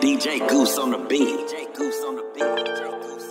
DJ Goose on the beat. DJ Goose on the beat.